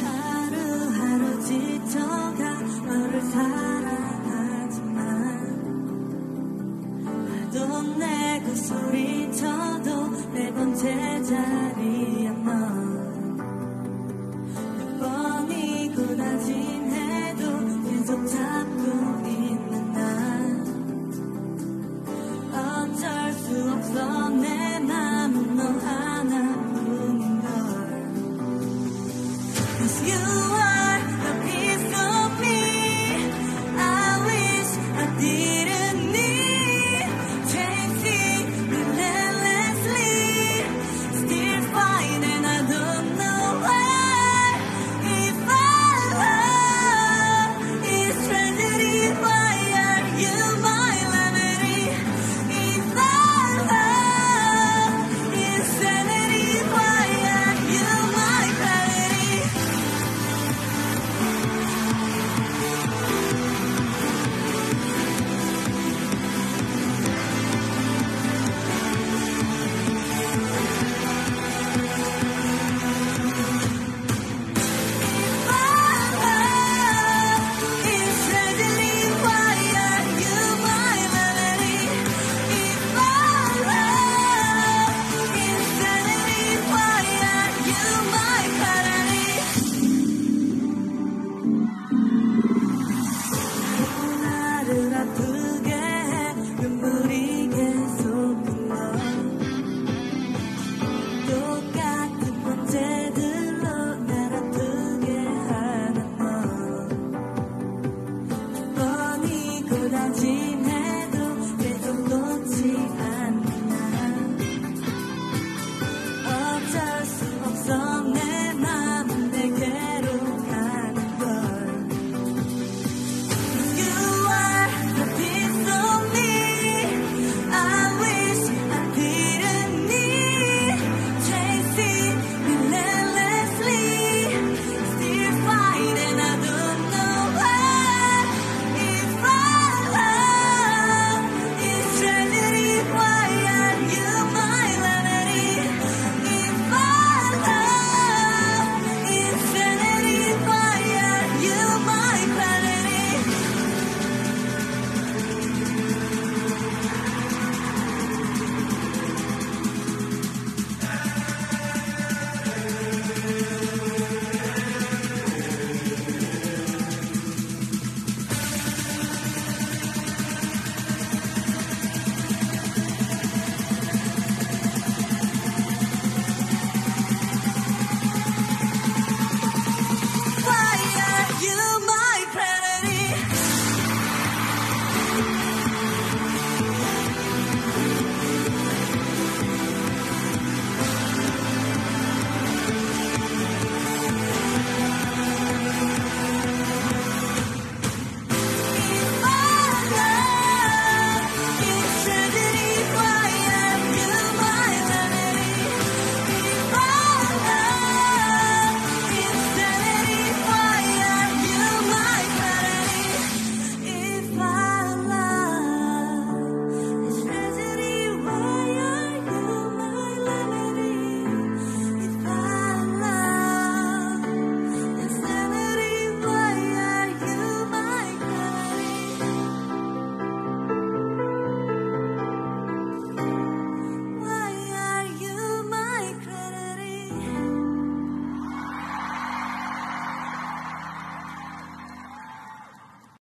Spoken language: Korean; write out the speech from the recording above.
하루하루 지쳐가 너를 사랑하지만 화도 내고 소리쳐도 네 번째 자리야 넌 몇 번이고 다짐 you